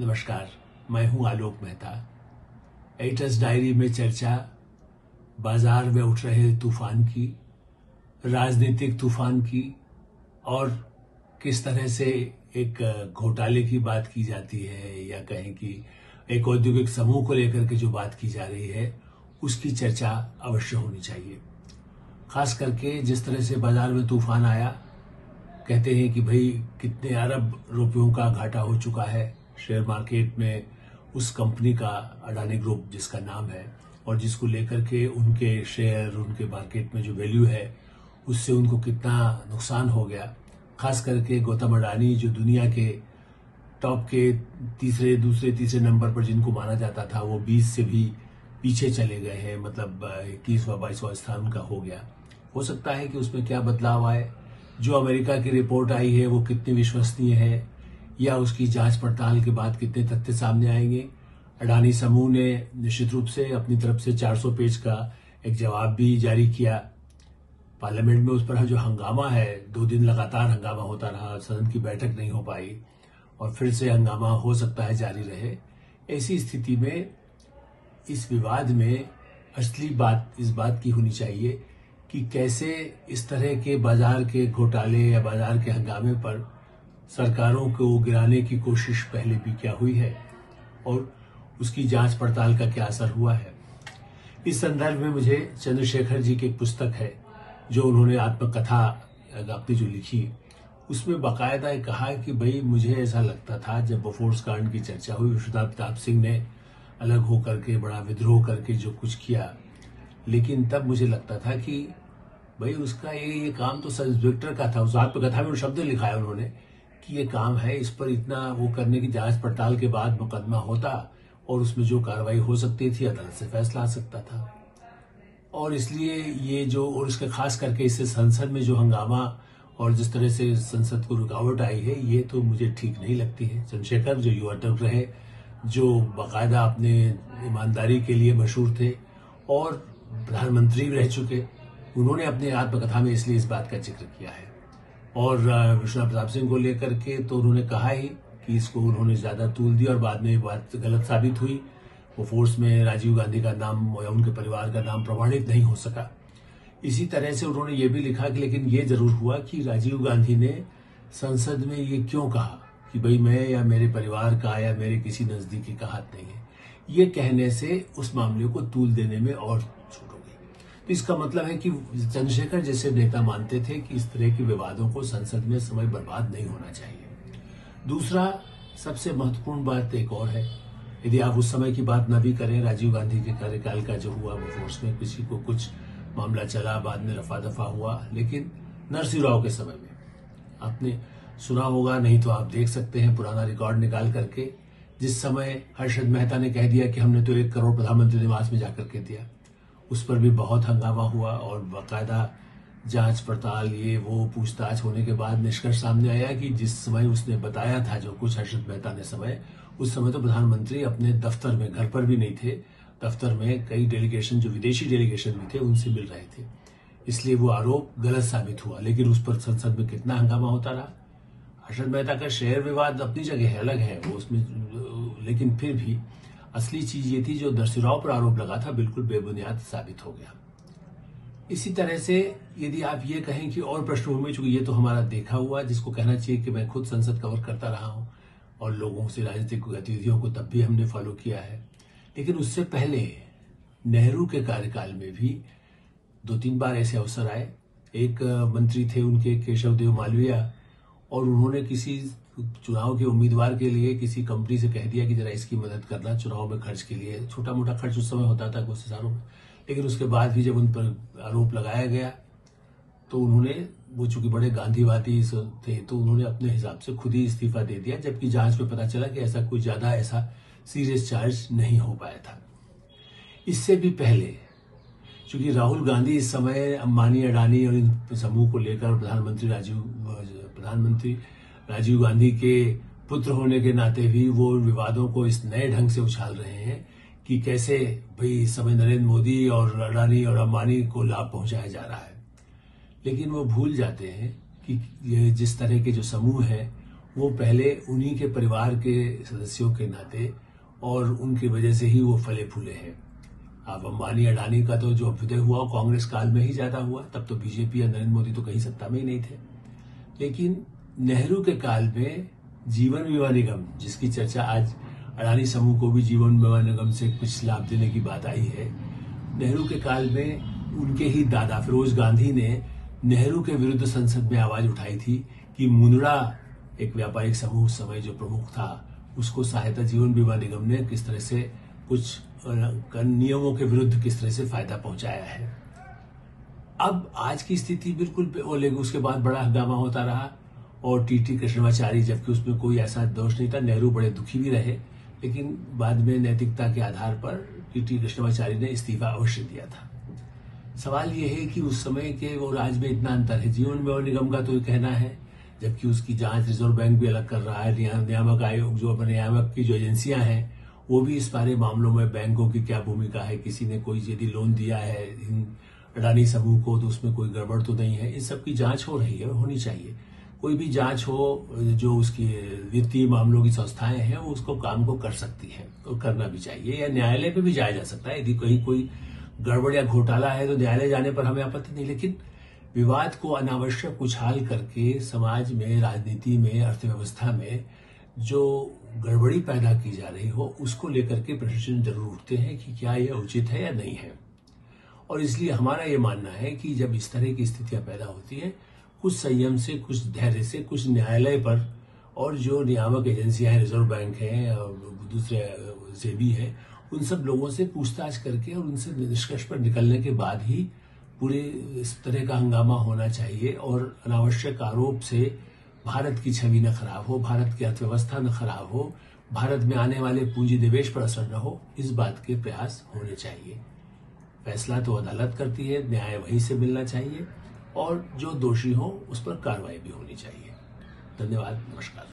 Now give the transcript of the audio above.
नमस्कार, मैं हूँ आलोक मेहता। एटस डायरी में चर्चा, बाज़ार में उठ रहे तूफ़ान की, राजनीतिक तूफ़ान की, और किस तरह से एक घोटाले की बात की जाती है, या कहें कि एक औद्योगिक समूह को लेकर के जो बात की जा रही है, उसकी चर्चा अवश्य होनी चाहिए। खास करके जिस तरह से बाज़ार में तूफ़ान आया, कहते हैं कि भाई, कितने अरब रुपयों का घाटा हो चुका है शेयर मार्केट में उस कंपनी का अडानी ग्रुप जिसका नाम है और जिसको लेकर के उनके शेयर, उनके मार्केट में जो वैल्यू है, उससे उनको कितना नुकसान हो गया। खास करके गौतम अडानी जो दुनिया के टॉप के तीसरे, दूसरे, तीसरे नंबर पर जिनको माना जाता था, वो 20 से भी पीछे चले गए हैं मतलब इक्कीसवा बाईसवा स्थान उनका हो गया। हो सकता है कि उसमें क्या बदलाव आए। जो अमेरिका की रिपोर्ट आई है, वो कितनी विश्वसनीय है या उसकी जाँच पड़ताल के बाद कितने तथ्य सामने आएँगे? अडानी समूह ने निश्चित रूप से अपनी तरफ़ से 400 पेज का एक जवाब भी जारी किया। पार्लियामेंट में उस पर जो हंगामा है, दो दिन लगातार हंगामा होता रहा, सदन की बैठक नहीं हो पाई और फिर से हंगामा हो सकता है, जारी रहे। ऐसी स्थिति में, इस विवाद में असली बात इस बात की होनी चाहिए कि कैसे इस तरह के बाज़ार के घोटाले या बाज़ार के हंगामे पर सरकारों को गिराने की कोशिश पहले भी क्या हुई है? और उसकी जाँच पड़ताल का क्या असर हुआ है? इस संदर्भ में मुझे चंद्रशेखर जी की एक पुस्तक है, जो उन्होंने आत्मकथा अपनी जो लिखी, उसमें बाकायदा कहा कि भाई, मुझे ऐसा लगता था जब बफोर्स कांड की चर्चा हुई, विश्वनाथ प्रताप सिंह ने अलग होकर के, बड़ा विद्रोह करके जो कुछ किया। लेकिन तब मुझे लगता था कि भाई, उसका ये ये काम तो सब इंस्पेक्टर का था। उस आत्मकथा में शब्द लिखा है उन्होंने। ये काम है, इस पर इतना वो करने की जाँच पड़ताल के बाद मुकदमा होता और उसमें जो कार्रवाई हो सकती थी, अदालत से फैसला आ सकता था। और इसलिए ये जो, और इसके खास करके इससे संसद में जो हंगामा और जिस तरह से संसद को रुकावट आई है, ये तो मुझे ठीक नहीं लगती है। चंद्रशेखर, जो युवा टर्क रहे, जो बाकायदा अपने ईमानदारी के लिए मशहूर थे और प्रधानमंत्री रह चुके, उन्होंने अपनी आत्मकथा में इसलिए इस बात का ज़िक्र किया है। और विश्वनाथ प्रताप सिंह को लेकर के तो उन्होंने कहा ही कि इसको उन्होंने ज़्यादा तूल दी और बाद में ये बात गलत साबित हुई। वो फोर्स में राजीव गांधी का नाम या उनके परिवार का नाम प्रमाणित नहीं हो सका। इसी तरह से उन्होंने ये भी लिखा कि लेकिन ये ज़रूर हुआ कि राजीव गांधी ने संसद में ये क्यों कहा कि भाई मैं या मेरे परिवार का या मेरे किसी नजदीकी का हाथ नहीं है। ये कहने से उस मामले को तूल देने में और तो इसका मतलब है कि चंद्रशेखर जैसे नेता मानते थे कि इस तरह के विवादों को संसद में समय बर्बाद नहीं होना चाहिए। दूसरा, सबसे महत्वपूर्ण बात एक और है। यदि आप उस समय की बात न भी करें, राजीव गांधी के कार्यकाल का जो हुआ, वो फोर्स में किसी को कुछ मामला चला, बाद में रफा दफ़ा हुआ, लेकिन नरसिंह राव के समय में। आपने सुना होगा, नहीं तो आप देख सकते हैं, पुराना रिकॉर्ड निकाल करके, जिस समय हर्षद मेहता ने कह दिया कि हमने तो एक करोड़ प्रधानमंत्री निवास में जाकर के दिया। उस पर भी बहुत हंगामा हुआ और बाकायदा जाँच पड़ताल, ये वो पूछताछ होने के बाद निष्कर्ष सामने आया कि जिस समय उसने बताया था जो कुछ हर्षद मेहता ने समय, उस समय तो प्रधानमंत्री अपने दफ्तर में घर पर भी नहीं थे। दफ्तर में कई डेलीगेशन, जो विदेशी डेलीगेशन भी थे, उनसे मिल रहे थे। इसलिए वो आरोप गलत साबित हुआ, लेकिन उस पर संसद में कितना हंगामा होता रहा? हर्षद मेहता का शेयर विवाद अपनी जगह है अलग है, वो उसमें, लेकिन फिर भी असली चीज़ ये थी जो दर्शिराव पर आरोप लगा था, बिल्कुल बेबुनियाद साबित हो गया। इसी तरह से यदि आप ये कहें कि और पृष्ठभूमि चूँकि ये तो हमारा देखा हुआ, जिसको कहना चाहिए कि मैं खुद संसद कवर करता रहा हूँ और लोगों से, राजनीतिक गतिविधियों को तब भी हमने फॉलो किया है। लेकिन उससे पहले नेहरू के कार्यकाल में भी दो तीन बार ऐसे अवसर आए। एक मंत्री थे उनके केशव देव मालविया और उन्होंने किसी चुनाव के उम्मीदवार के लिए किसी कंपनी से कह दिया कि जरा इसकी मदद करना चुनाव में खर्च के लिए। छोटा मोटा खर्च उस समय होता था कुछ सालों में। लेकिन उसके बाद भी जब उन पर आरोप लगाया गया तो उन्होंने, वो चूँकि बड़े गांधीवादी थे तो उन्होंने अपने हिसाब से खुद ही इस्तीफा दे दिया, जबकि जाँच में पता चला कि ऐसा कोई ज़्यादा ऐसा सीरियस चार्ज नहीं हो पाया था। इससे भी पहले, चूँकि राहुल गांधी इस समय अंबानी अडानी और इन समूह को लेकर प्रधानमंत्री राजीव, प्रधानमंत्री राजीव गांधी के पुत्र होने के नाते भी वो विवादों को इस नए ढंग से उछाल रहे हैं कि कैसे भाई समय नरेंद्र मोदी और अडानी और अंबानी को लाभ पहुँचाया जा रहा है। लेकिन वो भूल जाते हैं कि ये जिस तरह के जो समूह है, वो पहले उन्हीं के परिवार के सदस्यों के नाते और उनकी वजह से ही वो फले फूले हैं। अब अंबानी, अडानी का तो जो अभ्युदय हुआ कांग्रेस काल में ही ज़्यादा हुआ, तब तो बीजेपी या नरेंद्र मोदी तो कहीं सत्ता में ही नहीं थे। लेकिन नेहरू के काल में जीवन बीमा निगम, जिसकी चर्चा आज अडानी समूह को भी जीवन बीमा निगम से कुछ लाभ देने की बात आई है, नेहरू के काल में उनके ही दादा फिरोज गांधी ने नेहरू के विरुद्ध संसद में आवाज़ उठाई थी कि मुंद्रा एक व्यापारिक समूह, समय जो प्रमुख था, उसको सहायता जीवन बीमा निगम ने किस तरह से कुछ नियमों के विरुद्ध किस तरह से फ़ायदा पहुँचाया है। अब आज की स्थिति बिल्कुल उसके बाद बड़ा हंगामा होता रहा। और टी टी कृष्णमाचारी, जबकि उसमें कोई ऐसा दोष नहीं था। नेहरू बड़े दुखी भी रहे, लेकिन बाद में नैतिकता के आधार पर टी टी कृष्णमाचारी ने इस्तीफा अवश्य दिया था। सवाल यह है कि उस समय के वो राज में इतना अंतर है। जीवन बीमा निगम का तो कहना है, जबकि उसकी जाँच रिज़र्व बैंक भी अलग कर रहा है। नियामक आयोग, जो अपने नियामक की जो एजेंसियाँ हैं, वो भी इस सारे मामलों में बैंकों की क्या भूमिका है? किसी ने कोई यदि लोन दिया है अडानी समूह को तो उसमें कोई गड़बड़ तो नहीं है। इन सब की जाँच हो रही है, होनी चाहिए। कोई भी जाँच हो, जो उसकी वित्तीय मामलों की संस्थाएँ हैं, वो उसको काम को कर सकती है तो करना भी चाहिए, या न्यायालय पे भी जाया जा सकता है। यदि कहीं कोई गड़बड़ या घोटाला है तो न्यायालय जाने पर हमें आपत्ति नहीं, लेकिन विवाद को अनावश्यक उछाल करके समाज में, राजनीति में, अर्थव्यवस्था में जो गड़बड़ी पैदा की जा रही हो, उसको लेकर के प्रश्न ज़रूर उठते हैं कि क्या यह उचित है या नहीं है। और इसलिए हमारा ये मानना है कि जब इस तरह की स्थितियाँ पैदा होती है कुछ संयम से, कुछ धैर्य से, कुछ न्यायालय पर, और जो नियामक एजेंसियाँ हैं, रिज़र्व बैंक है दूसरे से भी है, उन सब लोगों से पूछताछ करके और उनसे निष्कर्ष पर निकलने के बाद ही पूरे इस तरह का हंगामा होना चाहिए और अनावश्यक आरोप से भारत की छवि न खराब हो, भारत की अर्थव्यवस्था न खराब हो, भारत में आने वाले पूंजी निवेश पर असर न हो, इस बात के प्रयास होने चाहिए। फैसला तो अदालत करती है, न्याय वहीं से मिलना चाहिए। और जो दोषी हो उस पर कार्रवाई भी होनी चाहिए। धन्यवाद नमस्कार।